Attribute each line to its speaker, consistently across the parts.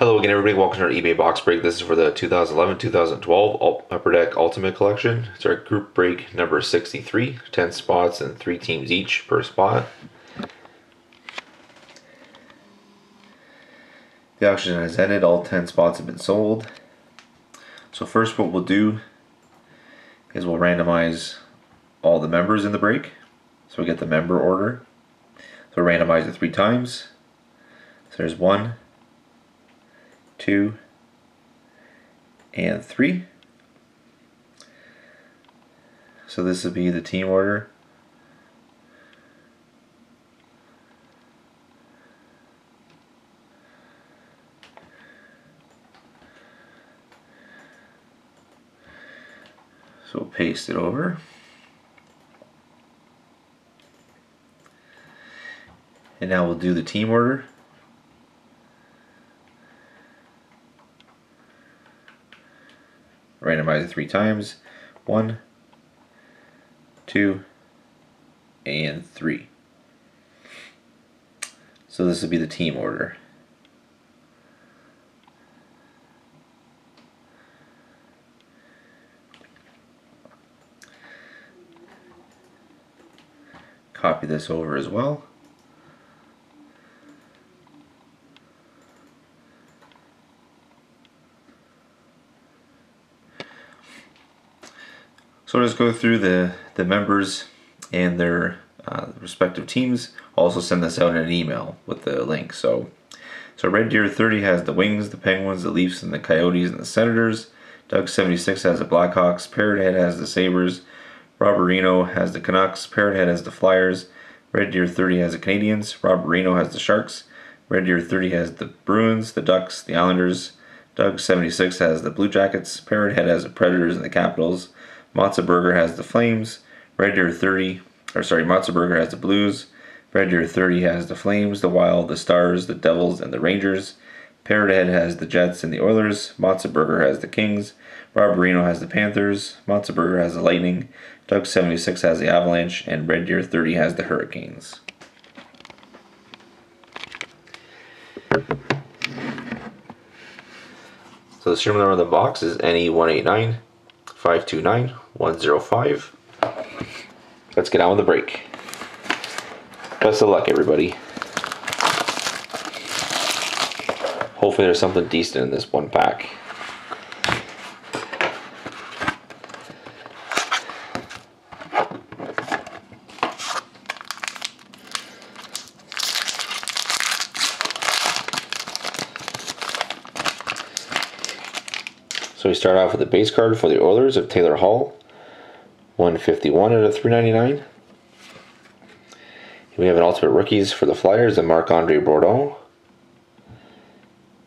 Speaker 1: Hello again, everybody. Welcome to our eBay box break. This is for the 2011-2012 Upper Deck Ultimate Collection. It's our group break number 63. 10 spots and 3 teams each per spot. The auction has ended. All 10 spots have been sold. So first what we'll do is we'll randomize all the members in the break. So we get the member order. So randomize it three times. So there's one, two, and three. So this would be the team order. So we'll paste it over. And now we'll do the team order. Randomize it three times. One, two, and three. So this would be the team order. Copy this over as well. So I'll just go through the, the members and their uh, respective teams. Also send this out in an email with the link. So, so Red Deer 30 has the Wings, the Penguins, the Leafs, and the Coyotes, and the Senators. Doug 76 has the Blackhawks. Parrothead has the Sabres. Robert Reno has the Canucks. Parrothead has the Flyers. Red Deer 30 has the Canadiens. Robert Reno has the Sharks. Red Deer 30 has the Bruins, the Ducks, the Islanders. Doug 76 has the Blue Jackets. Parrothead has the Predators and the Capitals. Matza Burger has the Flames. Red Deer 30, or sorry, Matza Burger has the Blues. Red Deer 30 has the Flames, the Wild, the Stars, the Devils, and the Rangers. Parrothead has the Jets and the Oilers. Matza Burger has the Kings. Barbarino has the Panthers. Matza Burger has the Lightning. Doug 76 has the Avalanche. And Red Deer 30 has the Hurricanes. So the serial number on the box is NE189. 529 105. Let's get on with the break. Best of luck, everybody. Hopefully, there's something decent in this one pack. So we start off with a base card for the Oilers of Taylor Hall. 151 out of 399. We have an ultimate rookies for the Flyers of Marc Andre Bourdon.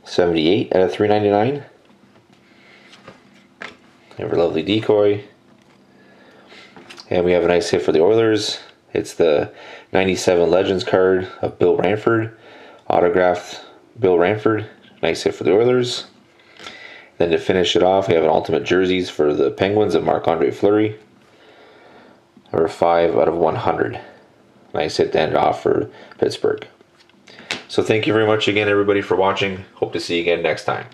Speaker 1: 78 out of 399. We have a lovely decoy. And we have a nice hit for the Oilers. It's the 97 Legends card of Bill Ranford. Autographed Bill Ranford. Nice hit for the Oilers. Then to finish it off, we have an ultimate jerseys for the Penguins of Marc Andre Fleury. Number 5 out of 100. Nice hit to end off for Pittsburgh. So thank you very much again, everybody, for watching. Hope to see you again next time.